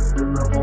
in the